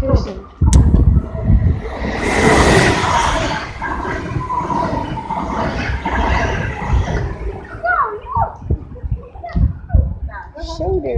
不行。Show me.